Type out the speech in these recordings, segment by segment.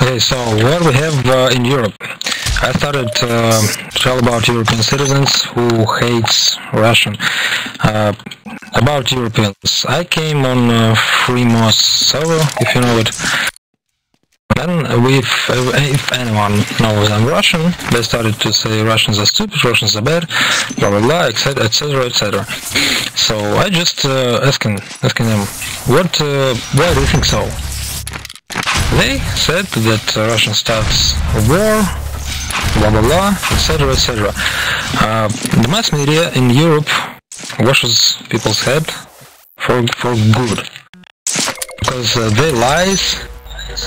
Okay, so what we have uh, in Europe. I started uh, to tell about European citizens who hates Russian. Uh, about Europeans. I came on uh, FreeMOS server, if you know it. Then, with, if anyone knows I'm Russian, they started to say Russians are stupid, Russians are bad, blah blah blah, etc. etc. etc. So I just uh, asking asking them, what? Uh, why do you think so? They said that Russia starts a war, blah blah blah, etc. etc. Uh, the mass media in Europe washes people's head for for good because uh, they lies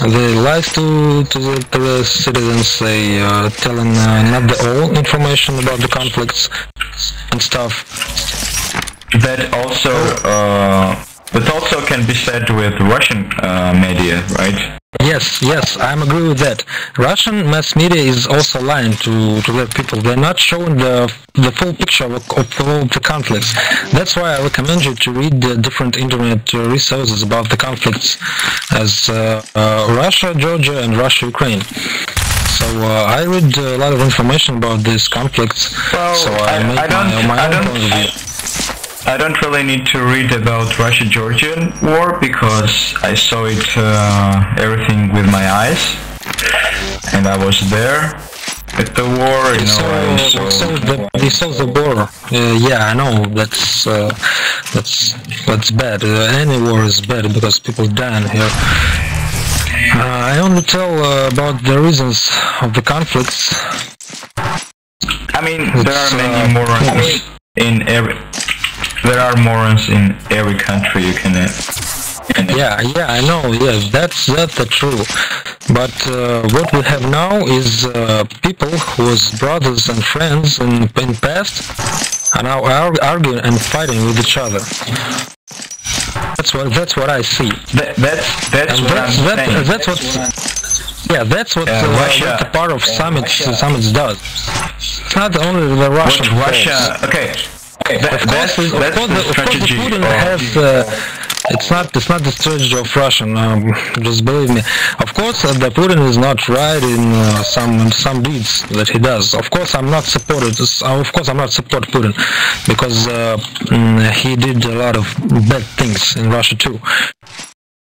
they lies to to the, to the citizens they uh, telling uh, not the all information about the conflicts and stuff That also, uh, that also can be said with Russian uh, media, right? Yes, yes, I'm agree with that. Russian mass media is also lying to, to their people. They're not showing the the full picture of, of all the conflicts. That's why I recommend you to read the different internet resources about the conflicts as uh, uh, Russia, Georgia, and Russia, Ukraine. So uh, I read a lot of information about these conflicts. Well, so I, I- make I don't- my, my I own don't- point of view. I don't really need to read about Russia-Georgian war because I saw it uh, everything with my eyes, and I was there at the war. You know, So, saw. so the they saw the war. Uh, yeah, I know that's uh, that's that's bad. Uh, any war is bad because people dying here. Uh, I only tell uh, about the reasons of the conflicts. I mean, there are many uh, morons in every. There are morons in every country you can. Uh, Yeah, yeah, I know. Yes, that's that's the true. But uh, what we have now is uh, people whose brothers and friends in in past are now ar- arguing and fighting with each other. That's what that's what I see. that, that's that's And what that's I'm that, saying. that's what yeah that's what Uh, Russia- what the part of summits summits does. It's not only the What Russian Russia? Okay. That, Of course, that's of course, the the, of course, strategy. Putin has. Uh, it's not. It's not the strategy of Russian. Um, just believe me. Of course, uh, the Putin is not right in uh, some some deeds that he does. Of course, I'm not supported. uh, Of course, I'm not support Putin because uh, mm, he did a lot of bad things in Russia too.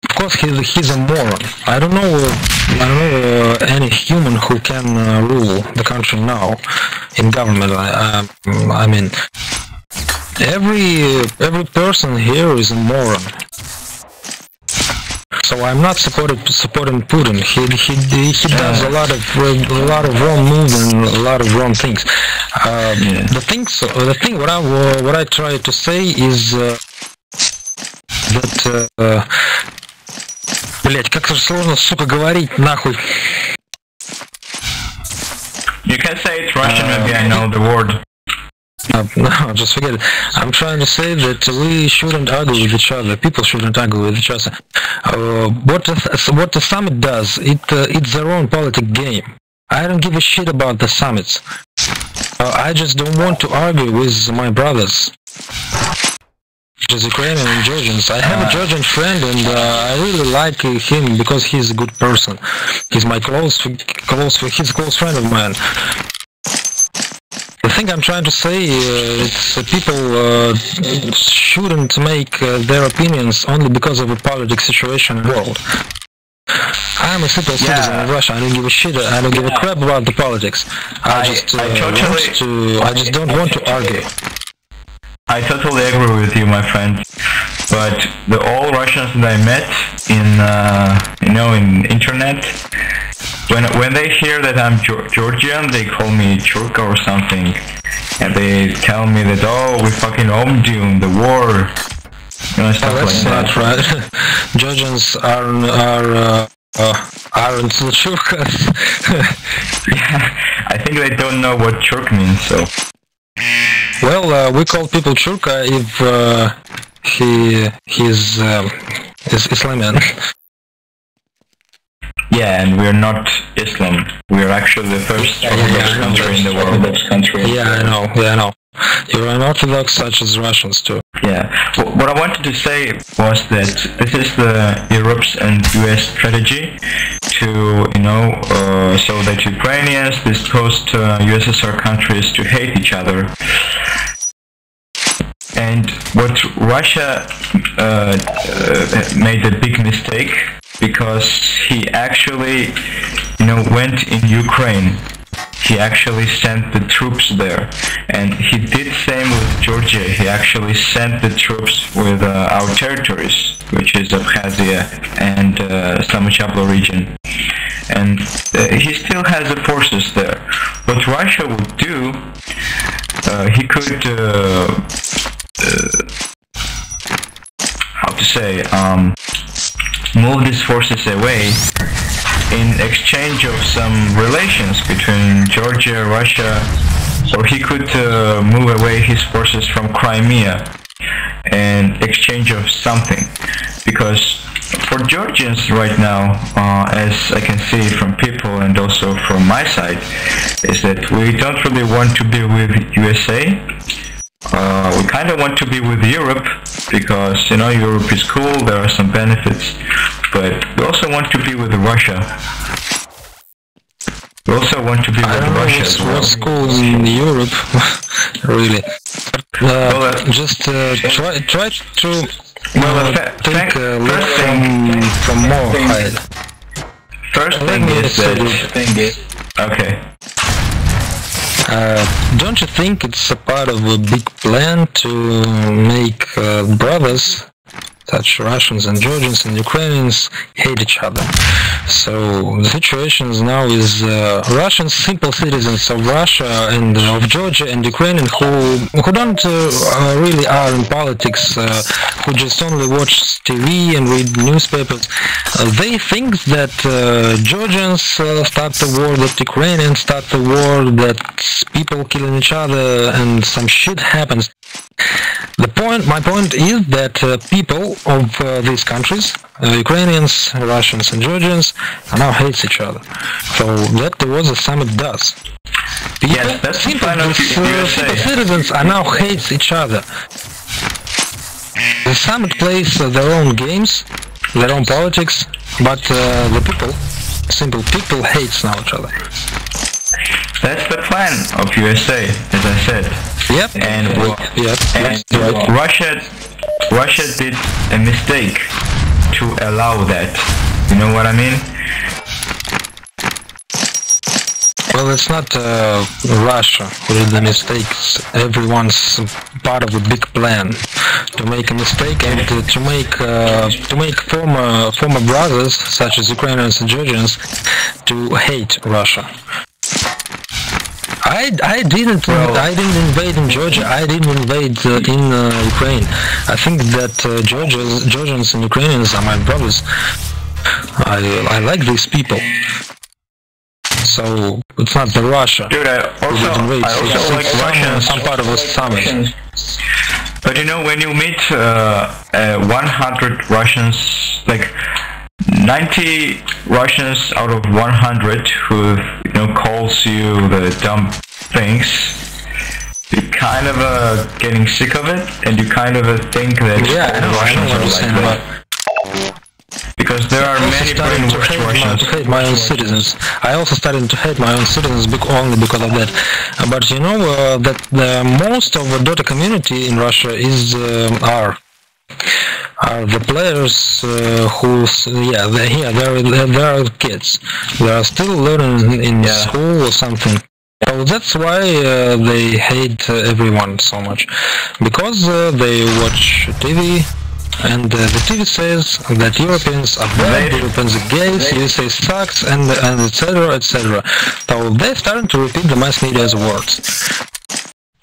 Of course, he's he's a moron. I don't know. I don't know uh, any human who can uh, rule the country now in government. I, um, I mean, every every person here is a moron. So I'm not supporting supporting Putin. He he he does a lot of uh, a lot of wrong moves and a lot of wrong things. Uh, Yeah. The things the thing what I uh, what I try to say is uh, that uh, Блять, как же сложно, сука, говорить, нахуй. You can say it Russian. maybe I know the word. Uh, no, just forget it. I'm trying to say that we shouldn't argue with each other. People shouldn't argue with each other. Uh, what the what the summit does, it uh, it's their own politic game. I don't give a shit about the summits. Uh, I just don't want to argue with my brothers, is Ukrainian and Georgians. I have a Georgian friend, and uh, I really like him because he's a good person. He's my close, close, he's a close friend of mine. Thing I'm trying to say uh, is that people uh, shouldn't make uh, their opinions only because of a politic situation in the world. I'm a simple citizen of Russia. I don't give a shit. I don't give a crap about the politics. I, I- just uh, I totally- want to. I just don't want to argue. I totally agree with you, my friend. But the all Russians that I met in, uh, you know, in internet, when when they hear that I'm Georgian, they call me Churka or something, and they tell me that oh, we fucking in the war, you know, Oh, that's like not that. right. Georgians are are uh, uh, aren't the Churkas. I think they don't know what Churk means, so. well, uh, we call people Churka if uh, he he's um, is Islamian. Yeah, and we're not Islam. We are actually the first Yeah, Orthodox know. country in the world. Yeah, I know. Yeah, I know. You're an Orthodox such as Russians too. Yeah. Wh- What I wanted to say was that this is the Europe's and US strategy to, you know, uh, so that Ukrainians, these post uh, USSR countries, to hate each other. And what Russia uh, uh, made a big mistake because he actually, you know, went in Ukraine. He actually sent the troops there. And he did same with Georgia. He actually sent the troops with uh, our territories which is Abkhazia and uh, Samachablo region. And uh, he still has the forces there. What Russia would do uh, he could uh, uh, how to say um, move these forces away in exchange of some relations between Georgia, Russia, so he could uh, move away his forces from Crimea in exchange of something. Because for Georgians right now, uh, as I can see from people and also from my side, is that we don't really want to be with USA. Uh, we kind of want to be with Europe because you know Europe is cool. There are some benefits, also want to be with Russia. We also want to be with Russia what's, well. what's cool in Europe, really. Uh, Well, uh, just uh, try try to Well, uh, take fa- a look from thing- from more thing- height. First thing is that okay. Uh, don't you think it's a part of a big plan to make uh, brothers, such Russians and Georgians and Ukrainians, hate each other? So the situation now is uh, Russians, simple citizens of Russia and uh, of Georgia and Ukrainian who who don't uh, really are in politics, uh, who just only watch TV and read newspapers. Uh, they think that uh, Georgians start the war, that Ukrainians start the war, that people killing each other and some shit happens. The point, my point is that uh, people of uh, these countries, Ukrainians, Russians, and Georgians, now hate each other. So that was a summit does. People, Yes, that's simple, plan of USA. simple citizens are now hates each other. The summit plays uh, their own games, their own politics, but uh, the people, simple people, hates now each other. That's the plan of USA, as I said. Yep. And what- yep. And right. Russia, Russia did a mistake to allow that. You know what I mean? Well, it's not uh, Russia who did the mistakes. Everyone's part of a big plan to make a mistake and to, to make uh, to make former former brothers such as Ukrainians and Georgians to hate Russia. I, I didn't Well- I didn't invade in Georgia. I didn't invade uh, in uh, Ukraine. I think that uh, Georgians, Georgians and Ukrainians are my brothers. I I like these people. So it's not the Russia. Dude, I also. I also Some- like some- Russians. some part of a summit. But you know, when you meet uh, uh, 100 Russians, like 90 Russians out of 100 who you know calls you the dumb things, you kind of uh, getting sick of it, and you kind of uh, think that Yeah, all know, Russians are like that. Because there are many brainwashed hate, my, Russians. to hate my own citizens. I also started to hate my own citizens bec- only because of that. But you know uh, that the most of the Dota community in Russia is uh, are are the players uh, who yeah they yeah they're, they're, they're kids. They are still learning in Yeah. school or something. So that's why uh, they hate uh, everyone so much because uh, they watch TV and uh, the TV says that Europeans are bad, They- Europeans are gays, USA sucks, and and etc. etc. So they're starting to repeat the mass media's words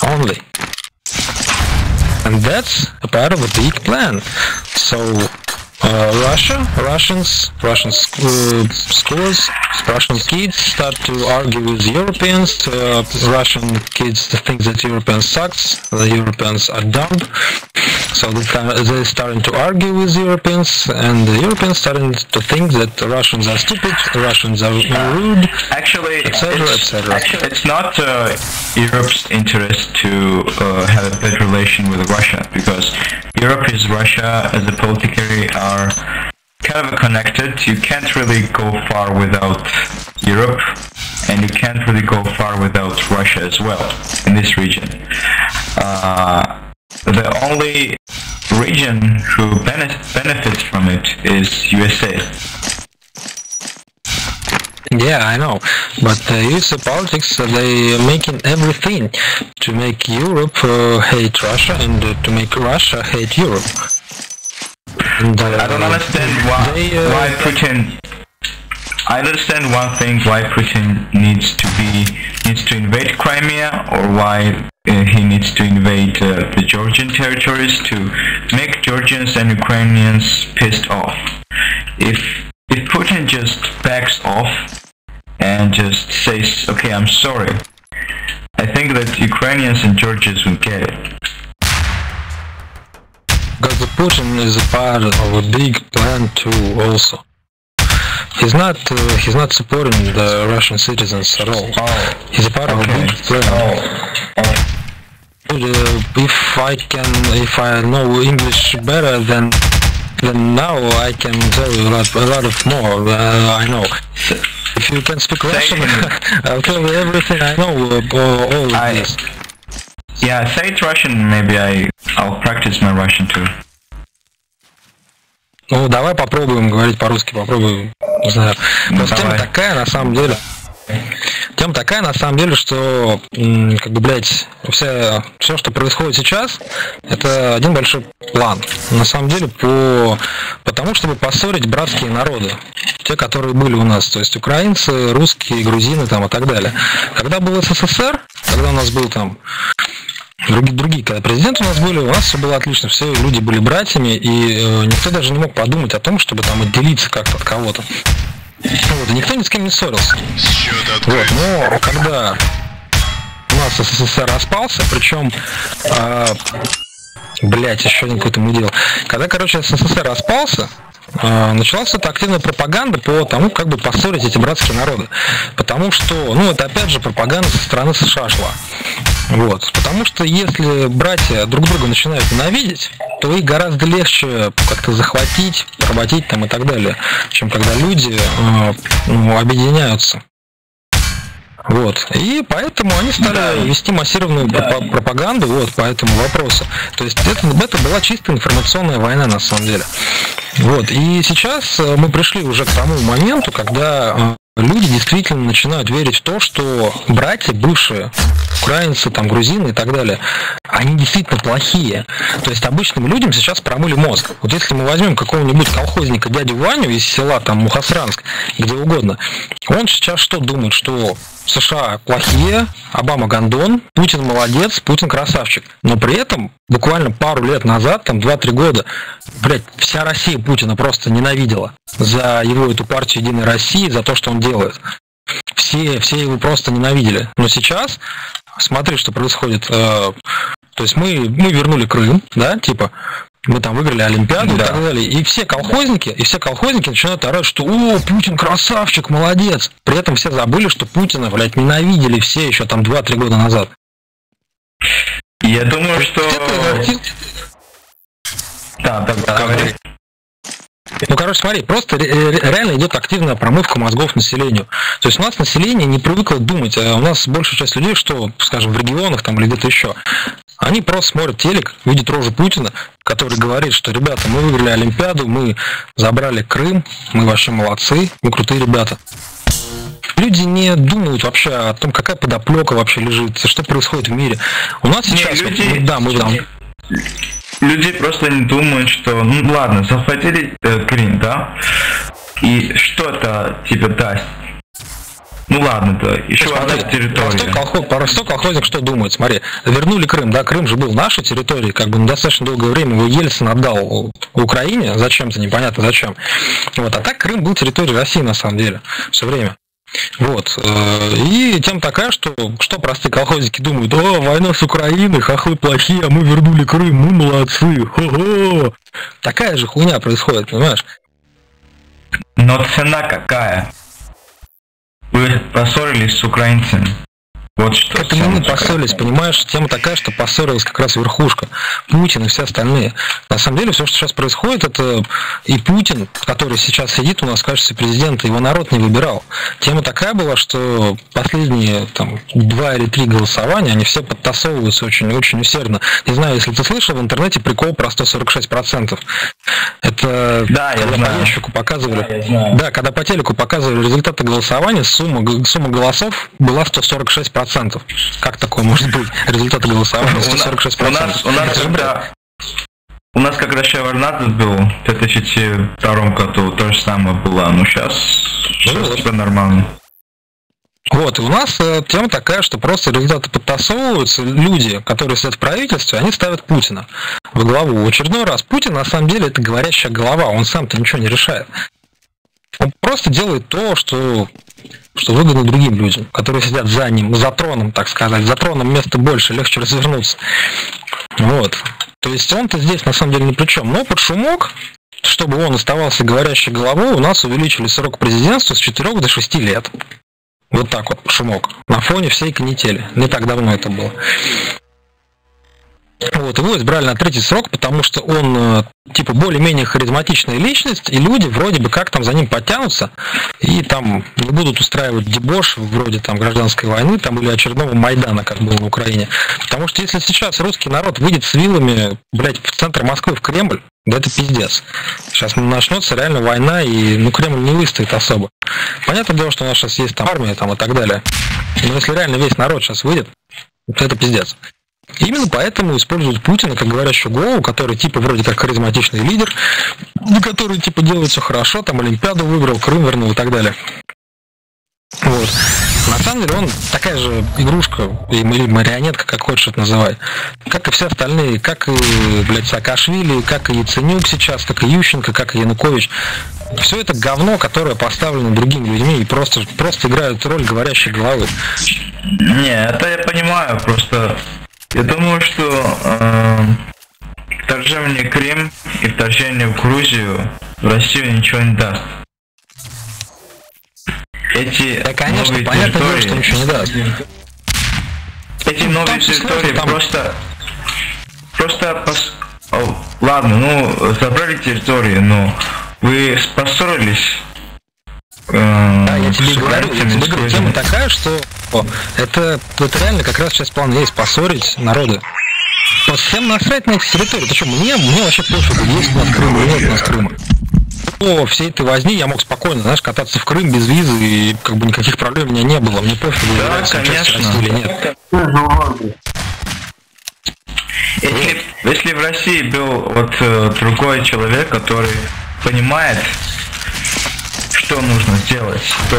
only, and that's a part of a big plan. So uh, Russia, Russians, Russian uh, schools, Russian kids start to argue with Europeans. Uh, Russian kids think that Europeans sucks, the Europeans are dumb. So they're starting to argue with Europeans, and the Europeans starting to think that the Russians are stupid, the Russians are rude, actually, etc., etc. Actually, it's not uh, Europe's interest to uh, have a bad relation with Russia because Europe is Russia as a politically are kind of connected. You can't really go far without Europe, and you can't really go far without Russia as well in this region. Uh, the only region who benefits from it is USA. Yeah, I know, but uh, USA politics uh, they are making everything to make Europe uh, hate Russia and uh, to make Russia hate Europe. And, uh, I don't understand why they, uh, why Putin. I understand one thing why Putin needs to be needs to invade Crimea or why uh, he needs to invade uh, the Georgian territories to make Georgians and Ukrainians pissed off. If if Putin just backs off and just says, okay, I'm sorry, I think that Ukrainians and Georgians will get it. Because Putin is a part of a big plan too, also. He's not uh, he's not supporting the Russian citizens at all. Oh, he's a part okay. of a big plan. Oh. Uh, if I can, if I know English better than than now, I can tell you a lot, a lot of more. Uh, I know. If you can speak Russian, I'll tell you everything I know about all of I. Yeah, say it Russian. Maybe I I'll practice my Russian too. Ну, давай попробуем говорить по-русски, попробуем. Не знаю. Просто тема такая, на самом деле. Тема такая, на самом деле, что, как бы, блядь, вся, все, что происходит сейчас, это один большой план. На самом деле, по, по тому, чтобы поссорить братские народы. Те, которые были у нас, то есть украинцы, русские, грузины там и так далее. Когда был СССР, когда у нас был там другие, другие когда президенты у нас были, у нас все было отлично, все люди были братьями, и э, никто даже не мог подумать о том, чтобы там отделиться как-то от кого-то. Вот, и никто ни с кем не ссорился. Вот, но когда у нас СССР распался, причем э, блять, еще один какой-то мудил. Когда, короче, СССР распался, началась эта активная пропаганда по тому, как бы поссорить эти братские народы. Потому что, ну, это опять же пропаганда со стороны США шла. Вот. Потому что если братья друг друга начинают ненавидеть, то их гораздо легче как-то захватить, поработить там и так далее, чем когда люди э, ну, объединяются. Вот. И поэтому они стали да. вести массированную да. пропаганду вот, по этому вопросу. То есть это, это была чисто информационная война на самом деле. Вот. И сейчас э, мы пришли уже к тому моменту, когда э, люди действительно начинают верить в то, что братья бывшие, украинцы, там, грузины и так далее, они действительно плохие. То есть обычным людям сейчас промыли мозг. Вот если мы возьмем какого-нибудь колхозника дядю Ваню из села там Мухасранск, где угодно, он сейчас что думает, что США плохие, Обама гандон, Путин молодец, Путин красавчик. Но при этом буквально пару лет назад, там 2-3 года, блядь, вся Россия Путина просто ненавидела за его эту партию Единой России, за то, что он делает. Все, все его просто ненавидели. Но сейчас, смотри, что происходит. Э, то есть мы, мы вернули Крым, да, типа, мы там выиграли Олимпиаду да. и так далее. И все колхозники, и все колхозники начинают орать, что «О, Путин красавчик, молодец!» При этом все забыли, что Путина, блядь, ненавидели все еще там 2-3 года назад. Я думаю, что... Да, да, да, говори. Ну, короче, смотри, просто реально идет активная промывка мозгов населению. То есть у нас население не привыкло думать, а у нас большая часть людей, что, скажем, в регионах там или где-то еще, они просто смотрят телек, видят рожу Путина, который говорит, что, ребята, мы выиграли Олимпиаду, мы забрали Крым, мы вообще молодцы, мы крутые ребята. Люди не думают вообще о том, какая подоплека вообще лежит, что происходит в мире. У нас сейчас, не, люди... вот, да, мы там люди просто не думают, что, ну ладно, захватили э, Крым, да, и что-то тебе даст. Ну ладно, да, еще Смотри, одна территория. Простой, колхоз, простой колхозник что думает? Смотри, вернули Крым, да, Крым же был нашей территорией, как бы на достаточно долгое время его Ельцин отдал Украине, зачем-то, непонятно зачем. Вот, а так Крым был территорией России на самом деле, все время. Вот. э, И тем такая, что, что простые колхозники думают, о, война с Украиной, хохлы плохие, а мы вернули Крым, мы молодцы, хо-хо. Такая же хуйня происходит, понимаешь? Но цена какая? Вы поссорились с украинцами. Вот что. Это мы цена не такая. поссорились, понимаешь? Тема такая, что поссорилась как раз верхушка. Путин и все остальные. На самом деле, все, что сейчас происходит, это и Путин, который сейчас сидит у нас в качестве президента, его народ не выбирал. Тема такая была, что последние там два или три голосования, они все подтасовываются очень-очень усердно. Не знаю, если ты слышал в интернете прикол про 146%. Это Да, я когда по ящику показывали. Да, я знаю. Да, когда по телеку показывали результаты голосования, сумма, сумма голосов была 146%. Как такое может быть? Результаты голосования У нас- 146%. У нас, у нас когда, у нас когда Шеварнадзе был в 2002 году, то же самое было, но сейчас, Ну сейчас вот. типа нормально. Вот, и у нас э, тема такая, что просто результаты подтасовываются, люди, которые сидят в правительстве, они ставят Путина во главу. В очередной раз Путин, на самом деле, это говорящая голова, он сам-то ничего не решает. Он просто делает то, что, что выгодно другим людям, которые сидят за ним, за троном, так сказать. За троном места больше, легче развернуться. Вот. То есть он-то здесь на самом деле ни при чем. Но под шумок, чтобы он оставался говорящей головой, у нас увеличили срок президентства с 4 до 6 лет. Вот так вот, шумок. На фоне всей канители. Не так давно это было. Вот, его избрали на третий срок, потому что он, э, типа, более-менее харизматичная личность, и люди вроде бы как там за ним потянутся, и там не будут устраивать дебош вроде там гражданской войны, там, или очередного Майдана, как было в Украине. Потому что если сейчас русский народ выйдет с вилами, блядь, в центр Москвы, в Кремль, да это пиздец. Сейчас начнется реально война, и ну Кремль не выстоит особо. Понятное дело, что у нас сейчас есть там армия там и так далее. Но если реально весь народ сейчас выйдет, то это пиздец. Именно поэтому используют Путина как говорящую голову, который типа вроде как харизматичный лидер, ну, который типа делает все хорошо, там Олимпиаду выиграл, Крым вернул и так далее. Вот. На самом деле он такая же игрушка или марионетка, как хочешь это называй. Как и все остальные, как и, блядь, Саакашвили, как и Яценюк сейчас, как и Ющенко, как и Янукович. Все это говно, которое поставлено другими людьми и просто, просто играют роль говорящей головы. Не, это я понимаю, просто я думаю, что э, вторжение в Крым и вторжение в Грузию в Россию ничего не даст. Эти Да, конечно, новые понятное дело, что территории, ничего не даст. эти Ну, новые территории там- просто, просто, пос- О, ладно, ну забрали территории, но вы поссорились. Э, Да, я тебе говорю, я тебе говорю, тема такая, что о, это, это реально как раз сейчас план есть поссорить народы. Вот всем насрать на эти территории. Ты что, мне, мне вообще пофигу, есть у нас Крым или нет у нас Крыма. По всей этой возни я мог спокойно, знаешь, кататься в Крым без визы, и как бы никаких проблем у меня не было. Мне пофигу, Да, конечно. Или нет. Если, если в России был вот э, другой человек, который понимает, что нужно сделать, то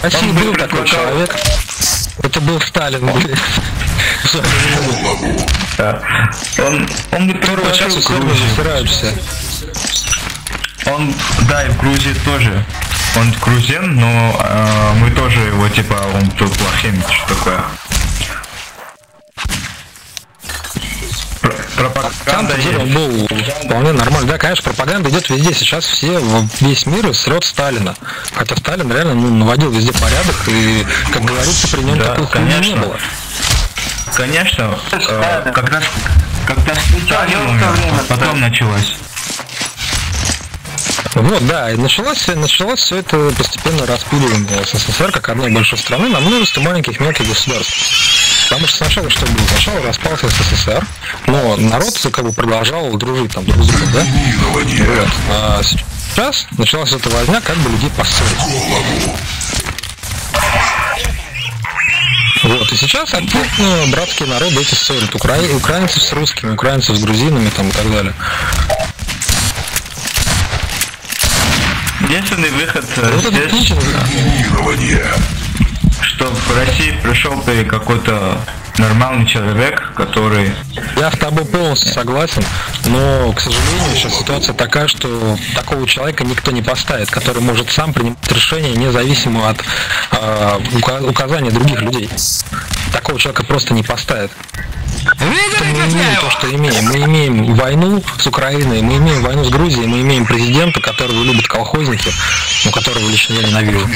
В России бы был такой человек. Это был Сталин, Да. Он, он бы Которого сейчас предложил усердно Грузию. засирают все. Он, да, и в Грузии тоже. Он грузин, но э, мы тоже его, типа, он был плохим, что такое. Пр- На Пропаганда есть. был вполне нормально. Да, конечно, пропаганда идет везде. Сейчас все, весь мир срет Сталина. Хотя Сталин реально ну, наводил везде порядок, и, как говорится, при нем Да, такой хуйни не конечно. было. Конечно, э, когда, когда Сталин умер, потом началось. Вот, да, и началось, началось все это постепенно распиливание СССР как одной большой страны на множество маленьких мелких государств. Потому что сначала что было? Сначала распался СССР, но народ как бы продолжал дружить там друг с другом, да? Вот. А сейчас началась эта возня, как бы людей поссорить. Вот, и сейчас активно братские народы эти ссорят. Укра... Украинцев с русскими, украинцев с грузинами там и так далее. Единственный выход э, Вот здесь, чтобы в России пришел ты какой-то нормальный человек, который... Я с тобой полностью согласен, но, к сожалению, сейчас ситуация такая, что такого человека никто не поставит, который может сам принимать решения независимо от э, указания других людей. Такого человека просто не поставят. Мы имеем то, что имеем. Мы имеем войну с Украиной, мы имеем войну с Грузией, мы имеем президента, которого любят колхозники, но которого лично я ненавижу.